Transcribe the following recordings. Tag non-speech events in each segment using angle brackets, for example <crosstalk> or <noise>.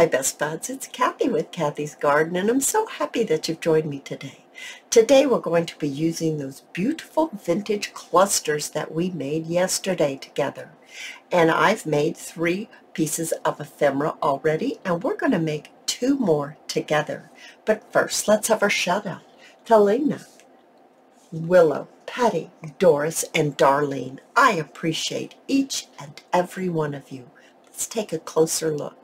Hi Best Buds, it's Cathy with Cathy's Garden and I'm so happy that you've joined me today. Today we're going to be using those beautiful vintage clusters that we made yesterday together. And I've made three pieces of ephemera already and we're going to make two more together. But first let's have our shout out to Lena, Willow, Patty, Doris, and Darlene. I appreciate each and every one of you. Let's take a closer look.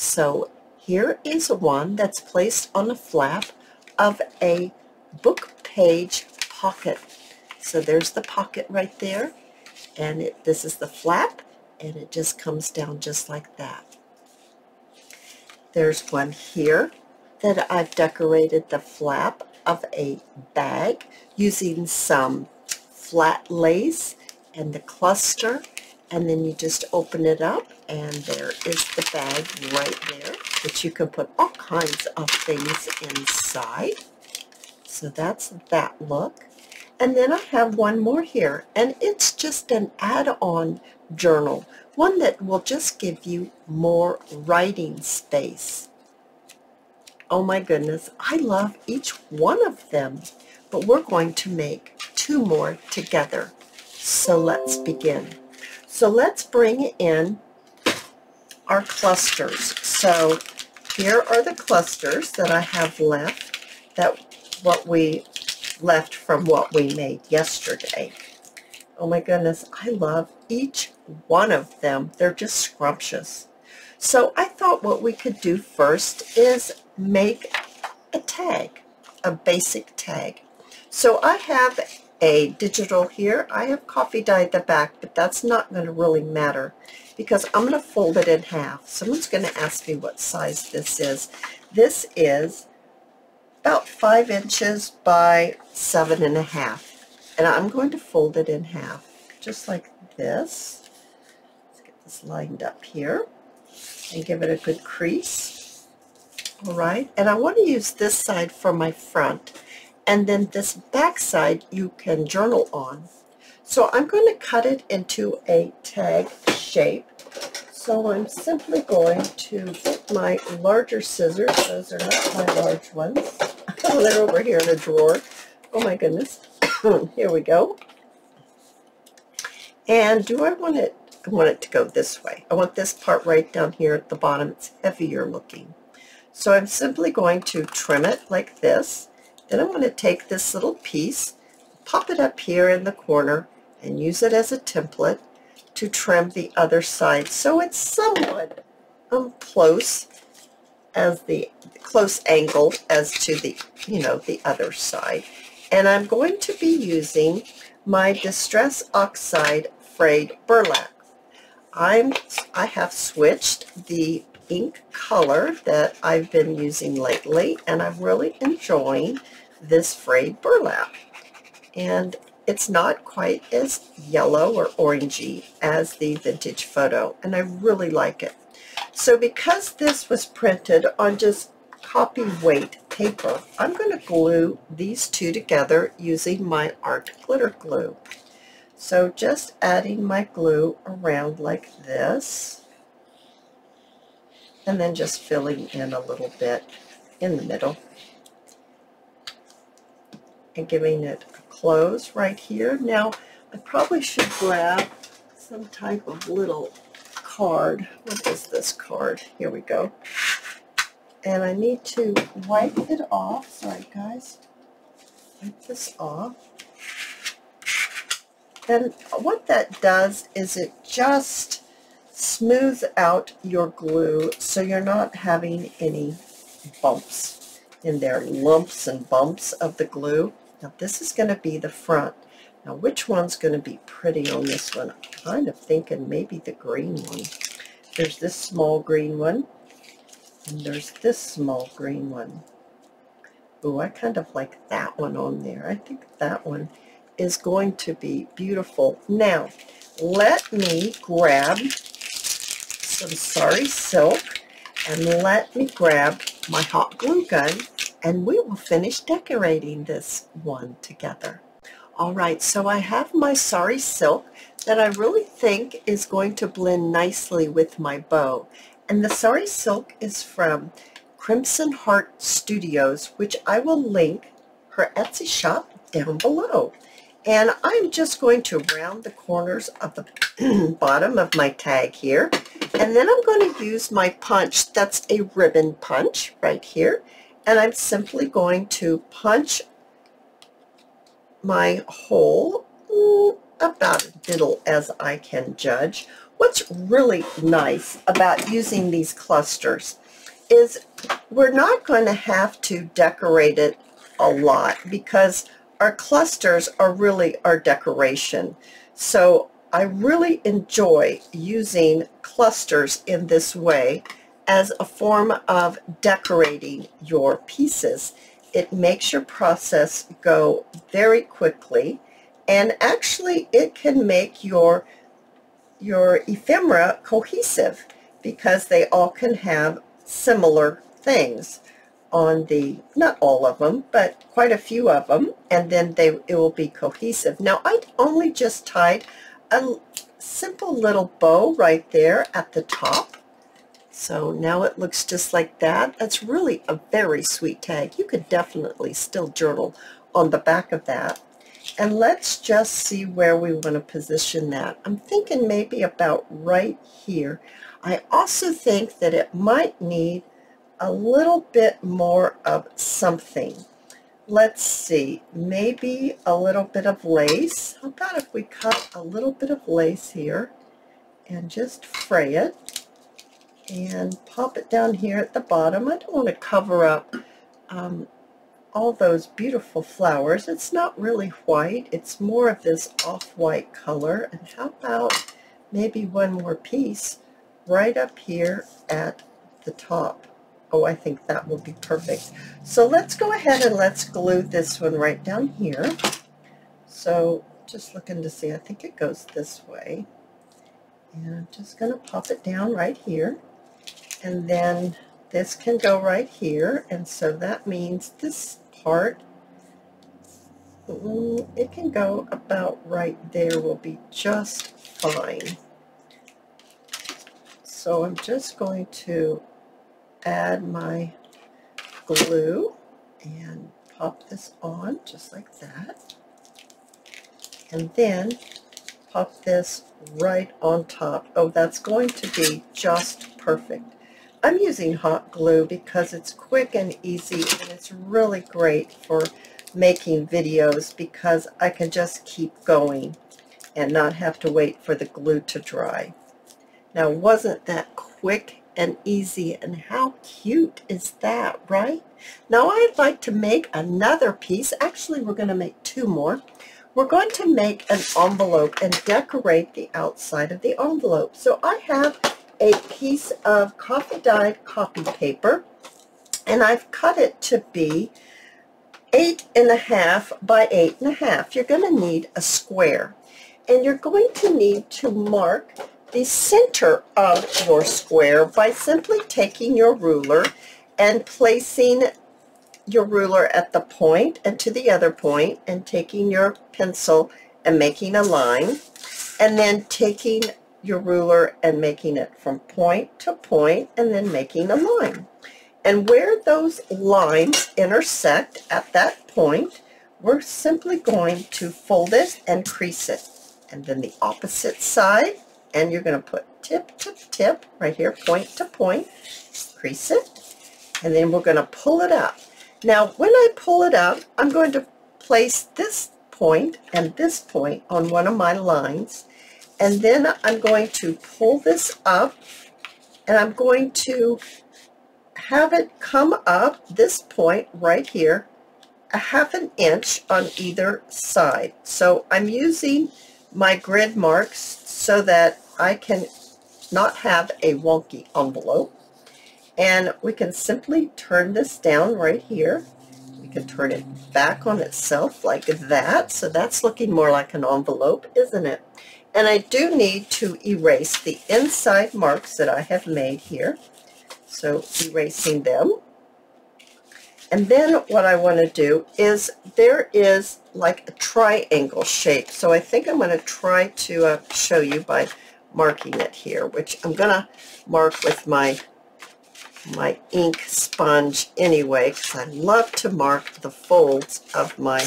So here is one that's placed on the flap of a book page pocket. So there's the pocket right there. And it, this is the flap. And it just comes down just like that. There's one here that I've decorated the flap of a bag using some flat lace and the cluster and then you just open it up and there is the bag right there that you can put all kinds of things inside. So that's that look. And then I have one more here and it's just an add-on journal one that will just give you more writing space. Oh my goodness I love each one of them but we're going to make two more together. So let's begin so let's bring in our clusters. So here are the clusters that I have left, that what we left from what we made yesterday. Oh my goodness, I love each one of them. They're just scrumptious. So I thought what we could do first is make a tag, a basic tag. So I have a digital here. I have coffee dye at the back, but that's not going to really matter because I'm going to fold it in half. Someone's going to ask me what size this is. This is about five inches by seven and a half. And I'm going to fold it in half, just like this. Let's get this lined up here and give it a good crease. All right, and I want to use this side for my front and then this back side you can journal on. So I'm going to cut it into a tag shape. So I'm simply going to get my larger scissors. Those are not my large ones. <laughs> Oh, they're over here in a drawer. Oh my goodness. <coughs> here we go. And do I want it, I want it to go this way. I want this part right down here at the bottom. It's heavier looking. So I'm simply going to trim it like this. Then I'm going to take this little piece, pop it up here in the corner, and use it as a template to trim the other side. So it's somewhat um, close as the close angle as to the, you know, the other side. And I'm going to be using my Distress Oxide Frayed Burlap. I'm, I have switched the ink color that I've been using lately, and I'm really enjoying this frayed burlap. And it's not quite as yellow or orangey as the vintage photo, and I really like it. So because this was printed on just copy weight paper, I'm going to glue these two together using my art glitter glue. So just adding my glue around like this, and then just filling in a little bit in the middle and giving it a close right here. Now, I probably should grab some type of little card. What is this card? Here we go. And I need to wipe it off. Sorry, guys. Wipe this off. And what that does is it just smooths out your glue so you're not having any bumps in there, lumps and bumps of the glue. Now this is going to be the front. Now which one's going to be pretty on this one? I'm kind of thinking maybe the green one. There's this small green one. And there's this small green one. Oh, I kind of like that one on there. I think that one is going to be beautiful. Now, let me grab some Sari Silk and let me grab my hot glue gun and we will finish decorating this one together. All right, so I have my Sari Silk that I really think is going to blend nicely with my bow. And the Sari Silk is from Crimson Heart Studios, which I will link her Etsy shop down below. And I'm just going to round the corners of the <clears throat> bottom of my tag here. And then I'm going to use my punch. That's a ribbon punch right here. And I'm simply going to punch my hole about as little as I can judge. What's really nice about using these clusters is we're not going to have to decorate it a lot because our clusters are really our decoration. So I really enjoy using clusters in this way as a form of decorating your pieces. It makes your process go very quickly and actually it can make your your ephemera cohesive because they all can have similar things on the, not all of them, but quite a few of them, and then they it will be cohesive. Now, I only just tied a simple little bow right there at the top. So now it looks just like that. That's really a very sweet tag. You could definitely still journal on the back of that. And let's just see where we want to position that. I'm thinking maybe about right here. I also think that it might need a little bit more of something. Let's see, maybe a little bit of lace. How about if we cut a little bit of lace here and just fray it and pop it down here at the bottom. I don't want to cover up um, all those beautiful flowers. It's not really white. It's more of this off-white color. And how about maybe one more piece right up here at the top. Oh, I think that will be perfect. So let's go ahead and let's glue this one right down here. So just looking to see, I think it goes this way. And I'm just going to pop it down right here. And then this can go right here. And so that means this part, it can go about right there will be just fine. So I'm just going to add my glue and pop this on just like that. And then pop this right on top. Oh, that's going to be just perfect. I'm using hot glue because it's quick and easy and it's really great for making videos because I can just keep going and not have to wait for the glue to dry. Now wasn't that quick and easy and how cute is that, right? Now I'd like to make another piece. Actually, we're going to make two more. We're going to make an envelope and decorate the outside of the envelope. So I have a piece of coffee dyed copy paper and I've cut it to be eight and a half by eight and a half. You're going to need a square and you're going to need to mark the center of your square by simply taking your ruler and placing your ruler at the point and to the other point and taking your pencil and making a line and then taking your ruler and making it from point to point and then making a line. And where those lines intersect at that point, we're simply going to fold it and crease it. And then the opposite side, and you're going to put tip, to tip, right here, point to point, crease it, and then we're going to pull it up. Now, when I pull it up, I'm going to place this point and this point on one of my lines, and then I'm going to pull this up and I'm going to have it come up this point right here a half an inch on either side. So I'm using my grid marks so that I can not have a wonky envelope. And we can simply turn this down right here. We can turn it back on itself like that. So that's looking more like an envelope, isn't it? And I do need to erase the inside marks that I have made here. So erasing them. And then what I want to do is there is like a triangle shape. So I think I'm going to try to uh, show you by marking it here, which I'm going to mark with my my ink sponge anyway, because I love to mark the folds of my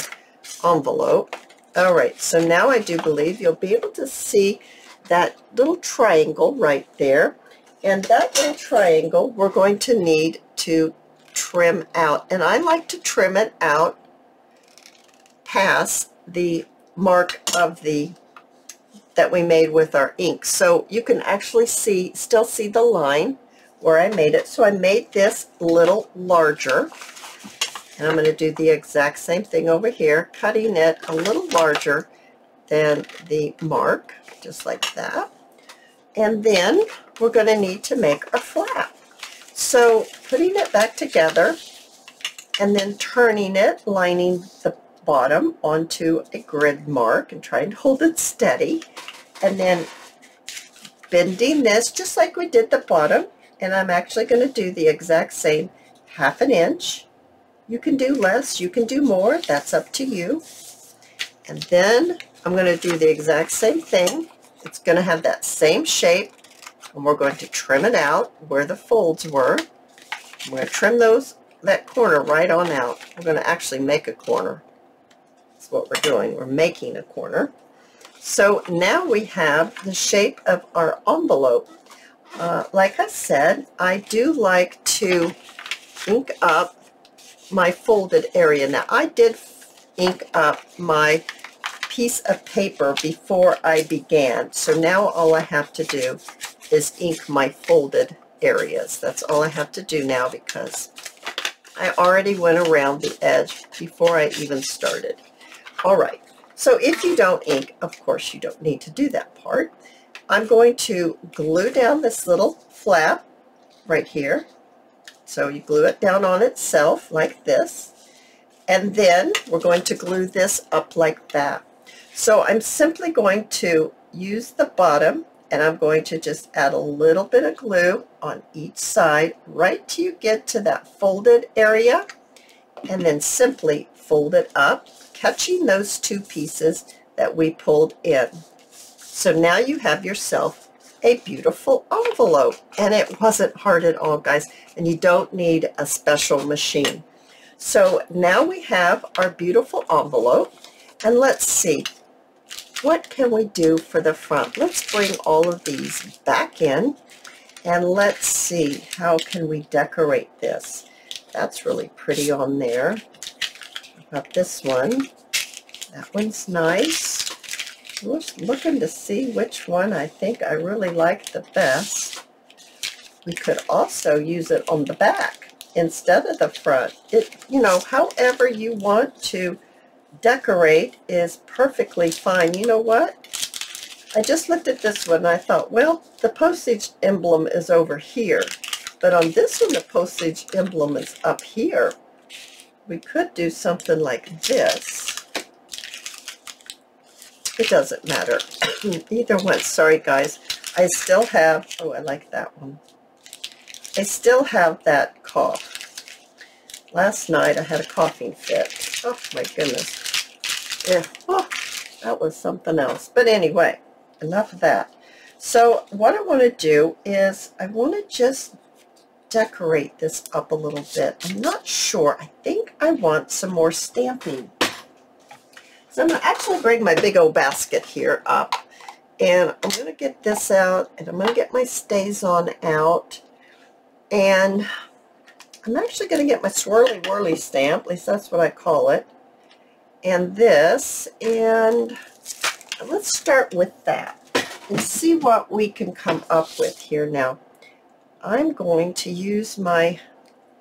envelope. All right, so now I do believe you'll be able to see that little triangle right there. And that little triangle we're going to need to trim out. And I like to trim it out past the mark of the that we made with our ink. So you can actually see, still see the line where I made it. So I made this a little larger. And I'm going to do the exact same thing over here, cutting it a little larger than the mark, just like that. And then we're going to need to make a flap. So putting it back together and then turning it, lining the bottom onto a grid mark and trying to hold it steady. And then bending this just like we did the bottom. And I'm actually going to do the exact same half an inch. You can do less, you can do more, that's up to you. And then I'm going to do the exact same thing. It's going to have that same shape and we're going to trim it out where the folds were. I'm going to trim those that corner right on out. We're going to actually make a corner. That's what we're doing. We're making a corner. So now we have the shape of our envelope. Uh, like I said, I do like to ink up my folded area. Now I did ink up my piece of paper before I began. So now all I have to do is ink my folded areas. That's all I have to do now because I already went around the edge before I even started. All right, so if you don't ink, of course you don't need to do that part. I'm going to glue down this little flap right here. So you glue it down on itself like this. And then we're going to glue this up like that. So I'm simply going to use the bottom and I'm going to just add a little bit of glue on each side right till you get to that folded area. And then simply fold it up catching those two pieces that we pulled in. So now you have yourself a beautiful envelope. And it wasn't hard at all guys. And you don't need a special machine. So now we have our beautiful envelope. And let's see what can we do for the front? Let's bring all of these back in and let's see how can we decorate this. That's really pretty on there. I've Got this one. That one's nice. Just looking to see which one I think I really like the best. We could also use it on the back instead of the front. It, you know, however you want to decorate is perfectly fine. You know what? I just looked at this one and I thought, well, the postage emblem is over here. But on this one, the postage emblem is up here. We could do something like this. It doesn't matter. <clears throat> Either one. Sorry, guys. I still have, oh, I like that one. I still have that cough. Last night I had a coughing fit. Oh, my goodness. Yeah. Oh, that was something else. But anyway, enough of that. So what I want to do is I want to just decorate this up a little bit. I'm not sure. I think I want some more stamping. So I'm going to actually bring my big old basket here up. And I'm going to get this out. And I'm going to get my StazOn out. And I'm actually going to get my swirly whirly stamp. At least that's what I call it and this, and let's start with that and see what we can come up with here now. I'm going to use my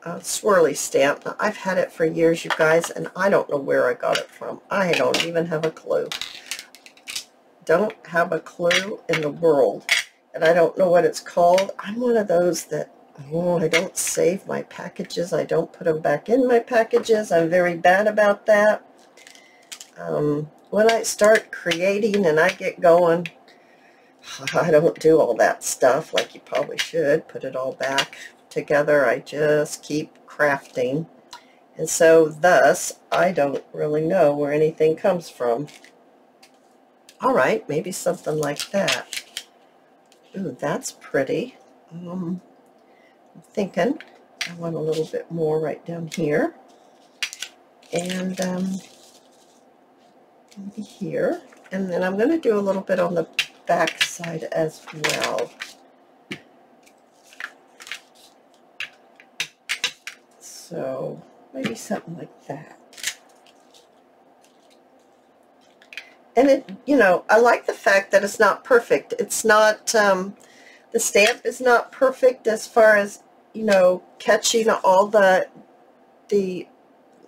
uh, swirly stamp. I've had it for years, you guys, and I don't know where I got it from. I don't even have a clue. Don't have a clue in the world, and I don't know what it's called. I'm one of those that, oh, I don't save my packages. I don't put them back in my packages. I'm very bad about that um, when I start creating and I get going, <laughs> I don't do all that stuff like you probably should. Put it all back together. I just keep crafting. And so thus, I don't really know where anything comes from. All right, maybe something like that. ooh, that's pretty. Um, I'm thinking I want a little bit more right down here. And um, here. And then I'm going to do a little bit on the back side as well. So maybe something like that. And it, you know, I like the fact that it's not perfect. It's not, um, the stamp is not perfect as far as, you know, catching all the, the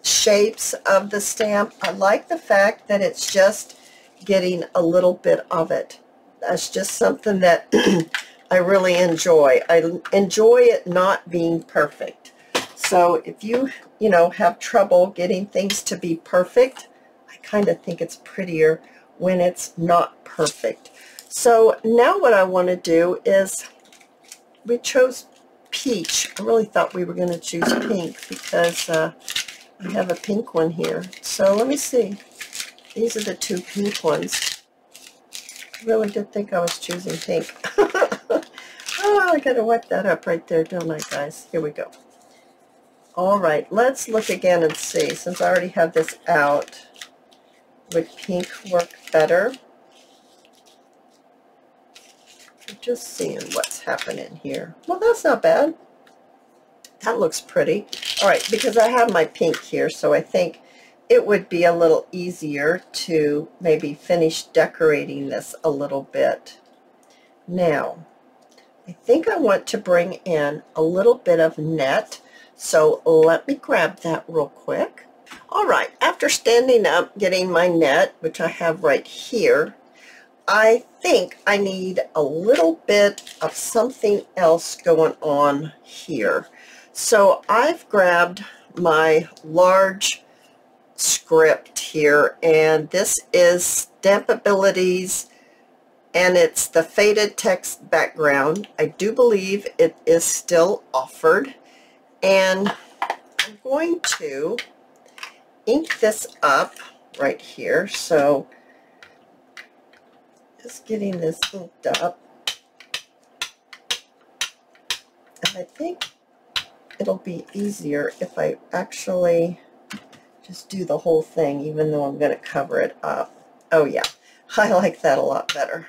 shapes of the stamp. I like the fact that it's just getting a little bit of it. That's just something that <clears throat> I really enjoy. I enjoy it not being perfect. So if you, you know, have trouble getting things to be perfect, I kind of think it's prettier when it's not perfect. So now what I want to do is, we chose peach. I really thought we were going to choose pink because uh, I have a pink one here. So let me see. These are the two pink ones. I really did think I was choosing pink. <laughs> oh, I got to wipe that up right there, don't I, guys? Here we go. All right, let's look again and see. Since I already have this out, would pink work better? Just seeing what's happening here. Well, that's not bad. That looks pretty. All right, because I have my pink here, so I think it would be a little easier to maybe finish decorating this a little bit. Now, I think I want to bring in a little bit of net so let me grab that real quick. All right, after standing up, getting my net, which I have right here, I think I need a little bit of something else going on here. So I've grabbed my large script here, and this is Stampabilities, and it's the faded text background. I do believe it is still offered. And I'm going to ink this up right here. So just getting this inked up. And I think it'll be easier if I actually just do the whole thing, even though I'm going to cover it up. Oh yeah, <laughs> I like that a lot better.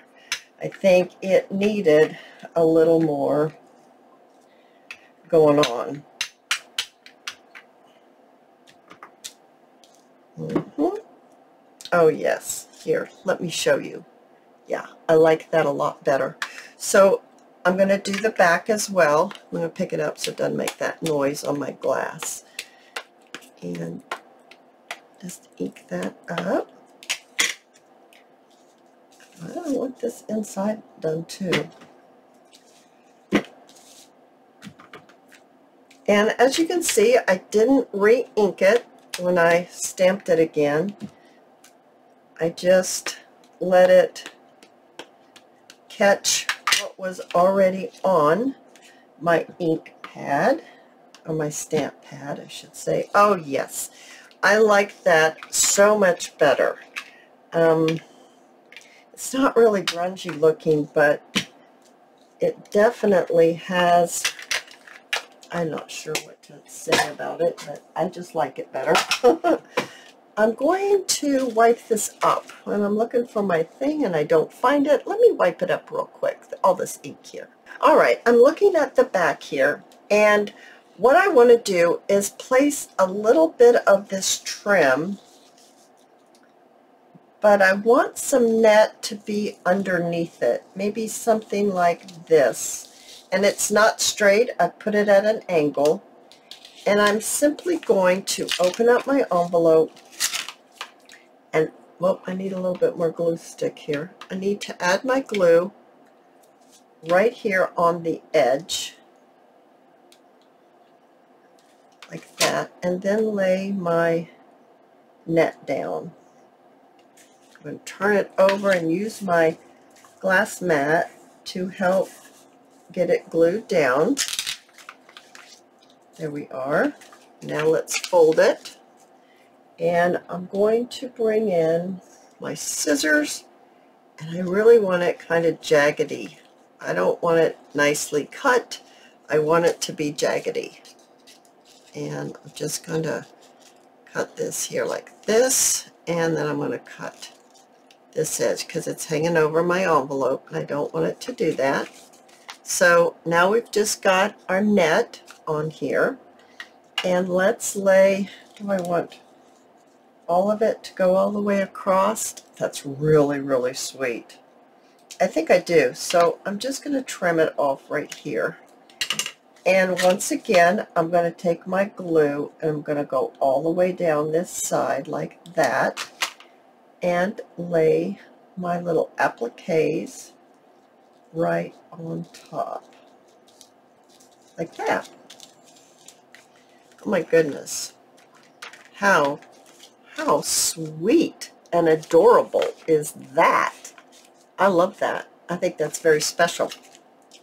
I think it needed a little more going on. Mm -hmm. Oh, yes. Here, let me show you. Yeah, I like that a lot better. So I'm going to do the back as well. I'm going to pick it up so it doesn't make that noise on my glass. And just ink that up. I want this inside done too. And as you can see, I didn't re-ink it when I stamped it again, I just let it catch was already on my ink pad, or my stamp pad, I should say. Oh, yes. I like that so much better. Um, it's not really grungy looking, but it definitely has, I'm not sure what to say about it, but I just like it better. <laughs> I'm going to wipe this up, and I'm looking for my thing, and I don't find it. Let me wipe it up real quick, all this ink here. All right, I'm looking at the back here, and what I want to do is place a little bit of this trim, but I want some net to be underneath it, maybe something like this. And it's not straight, I put it at an angle, and I'm simply going to open up my envelope well, I need a little bit more glue stick here. I need to add my glue right here on the edge, like that, and then lay my net down. I'm going to turn it over and use my glass mat to help get it glued down. There we are. Now let's fold it. And I'm going to bring in my scissors, and I really want it kind of jaggedy. I don't want it nicely cut. I want it to be jaggedy. And I'm just going to cut this here like this, and then I'm going to cut this edge because it's hanging over my envelope, and I don't want it to do that. So now we've just got our net on here, and let's lay, do I want all of it to go all the way across? That's really, really sweet. I think I do. So I'm just going to trim it off right here. And once again, I'm going to take my glue and I'm going to go all the way down this side like that and lay my little appliques right on top like that. Oh my goodness. How, how sweet and adorable is that? I love that. I think that's very special.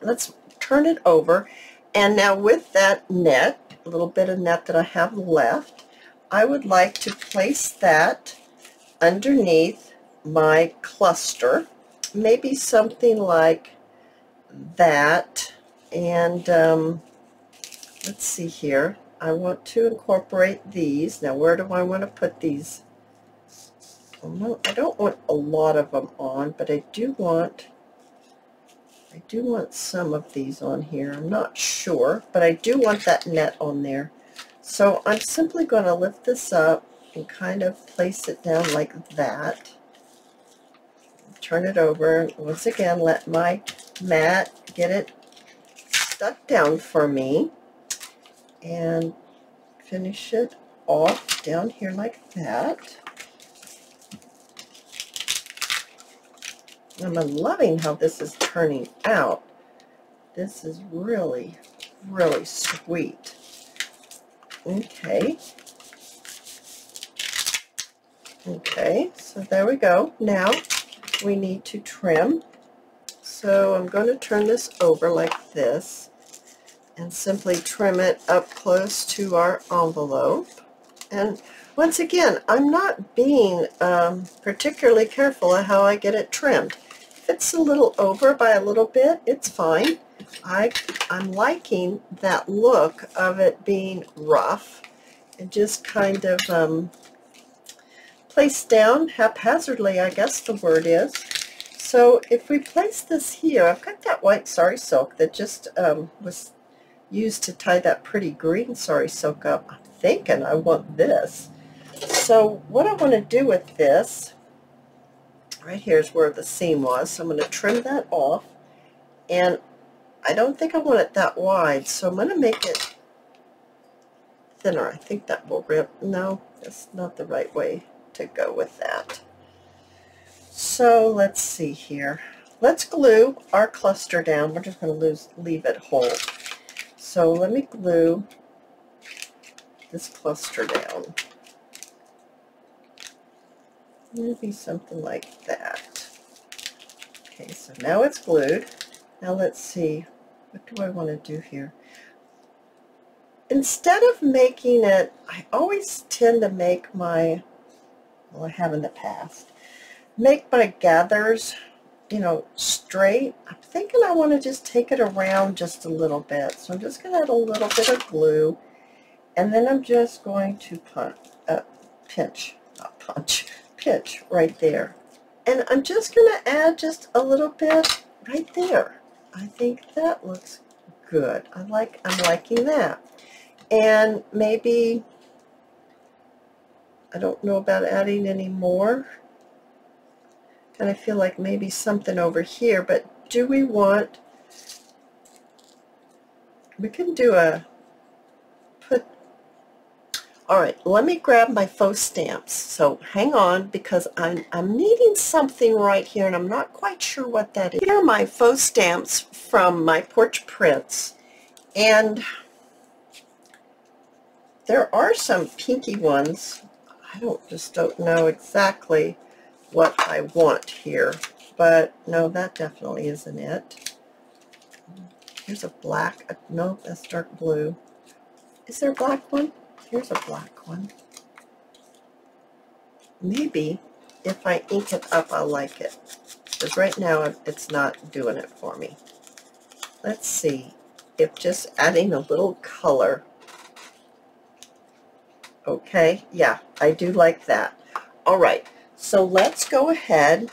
Let's turn it over. And now with that net, a little bit of net that I have left, I would like to place that underneath my cluster. Maybe something like that. And um, let's see here. I want to incorporate these. Now where do I want to put these? Oh, I don't want a lot of them on, but I do want, I do want some of these on here. I'm not sure, but I do want that net on there. So I'm simply going to lift this up and kind of place it down like that. Turn it over. Once again, let my mat get it stuck down for me. And finish it off down here like that. I'm loving how this is turning out. This is really, really sweet. Okay. Okay, so there we go. Now we need to trim. So I'm going to turn this over like this and simply trim it up close to our envelope. And once again, I'm not being um, particularly careful of how I get it trimmed. If it's a little over by a little bit, it's fine. I, I'm liking that look of it being rough and just kind of um, placed down haphazardly, I guess the word is. So if we place this here, I've got that white Sari Silk that just um, was used to tie that pretty green sorry soak up. I'm thinking I want this. So what I want to do with this right here is where the seam was. So I'm going to trim that off. And I don't think I want it that wide, so I'm going to make it thinner. I think that will rip. No, that's not the right way to go with that. So let's see here. Let's glue our cluster down. We're just going to lose, leave it whole. So let me glue this cluster down. Maybe something like that. Okay, so now it's glued. Now let's see, what do I want to do here? Instead of making it, I always tend to make my, well I have in the past, make my gathers, you know, straight. I'm thinking I want to just take it around just a little bit. So I'm just going to add a little bit of glue, and then I'm just going to punch, uh, pinch, not punch, <laughs> pitch right there. And I'm just going to add just a little bit right there. I think that looks good. I like, I'm liking that. And maybe, I don't know about adding any more. Kind of feel like maybe something over here, but do we want, we can do a put, all right, let me grab my faux stamps. So hang on because I'm, I'm needing something right here and I'm not quite sure what that is. Here are my faux stamps from my porch prints. And there are some pinky ones. I don't just don't know exactly what I want here. But no, that definitely isn't it. Here's a black. Uh, no, that's dark blue. Is there a black one? Here's a black one. Maybe if I ink it up, I'll like it. Because right now, it's not doing it for me. let's see if just adding a little color. Okay, yeah, I do like that. All right, so let's go ahead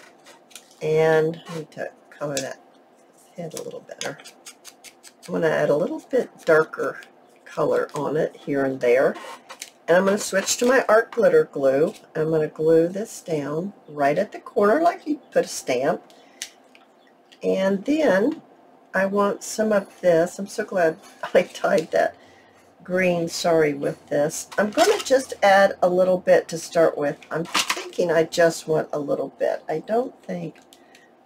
and I need to color that head a little better. I'm going to add a little bit darker color on it here and there. And I'm going to switch to my art glitter glue. I'm going to glue this down right at the corner like you put a stamp. And then I want some of this. I'm so glad <laughs> I tied that green, sorry, with this. I'm going to just add a little bit to start with. I'm thinking I just want a little bit. I don't think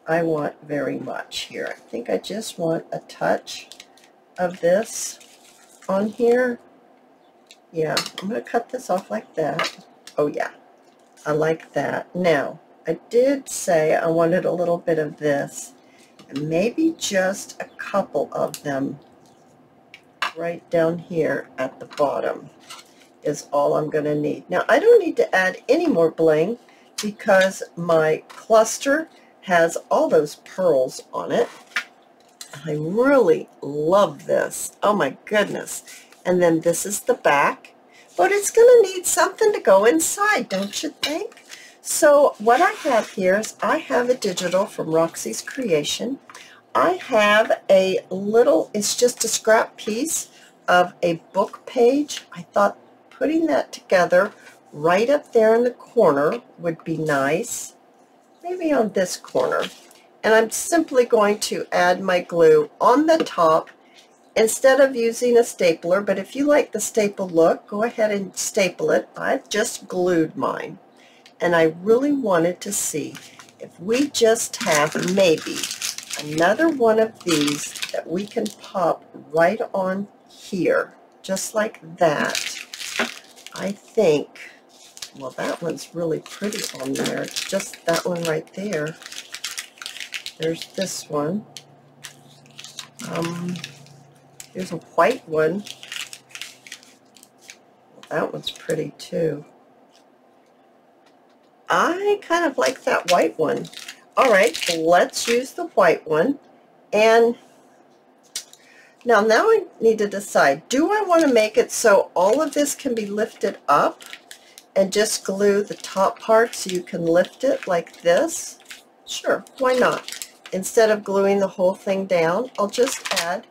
I want very much here. I think I just want a touch of this on here. Yeah, I'm going to cut this off like that. Oh yeah, I like that. Now, I did say I wanted a little bit of this, and maybe just a couple of them right down here at the bottom is all I'm going to need. Now, I don't need to add any more bling because my cluster has all those pearls on it. I really love this. Oh my goodness. And then this is the back. But it's going to need something to go inside, don't you think? So what I have here is I have a digital from Roxy's Creation. I have a little, it's just a scrap piece of a book page. I thought putting that together right up there in the corner would be nice. Maybe on this corner and I'm simply going to add my glue on the top instead of using a stapler but if you like the staple look go ahead and staple it I've just glued mine and I really wanted to see if we just have maybe another one of these that we can pop right on here just like that I think well that one's really pretty on there it's just that one right there there's this one. Um, here's a white one. Well, That one's pretty too. I kind of like that white one. All right, let's use the white one. And now, now I need to decide, do I want to make it so all of this can be lifted up and just glue the top part so you can lift it like this? Sure, why not? instead of gluing the whole thing down, I'll just add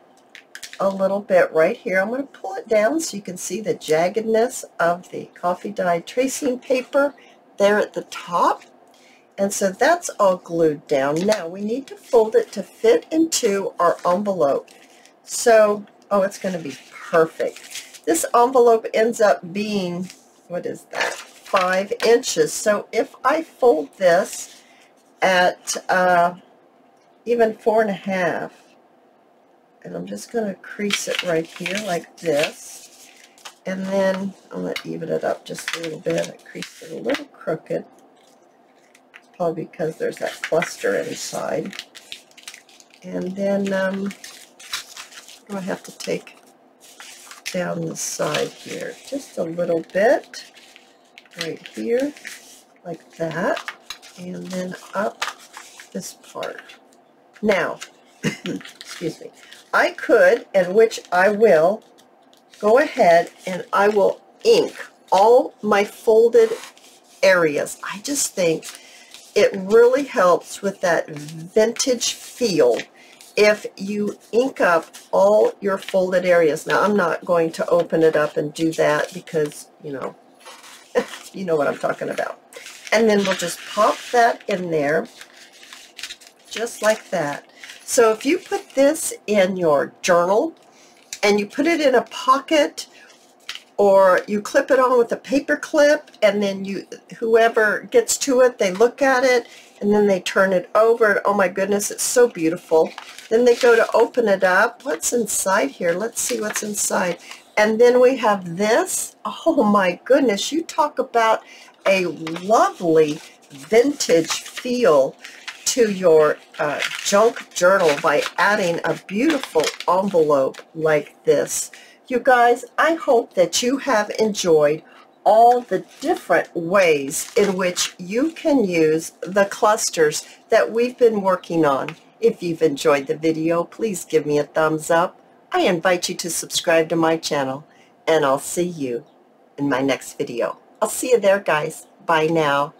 a little bit right here. I'm going to pull it down so you can see the jaggedness of the coffee dyed tracing paper there at the top. And so that's all glued down. Now we need to fold it to fit into our envelope. So, oh, it's going to be perfect. This envelope ends up being, what is that, five inches. So if I fold this at uh, even four and a half. And I'm just going to crease it right here like this. And then I'm going to even it up just a little bit. I creased it a little crooked. Because there's that cluster inside. And then um, I have to take down the side here just a little bit right here like that and then up this part now, <coughs> excuse me, I could, and which I will, go ahead and I will ink all my folded areas. I just think it really helps with that vintage feel if you ink up all your folded areas. Now, I'm not going to open it up and do that because, you know, <laughs> you know what I'm talking about. And then we'll just pop that in there just like that. So if you put this in your journal and you put it in a pocket or you clip it on with a paper clip and then you whoever gets to it they look at it and then they turn it over oh my goodness it's so beautiful. Then they go to open it up. What's inside here? Let's see what's inside. And then we have this. Oh my goodness you talk about a lovely vintage feel to your uh, junk journal by adding a beautiful envelope like this. You guys, I hope that you have enjoyed all the different ways in which you can use the clusters that we've been working on If you've enjoyed the video, please give me a thumbs up. I invite you to subscribe to my channel, and I'll see you in my next video. I'll see you there, guys. Bye now.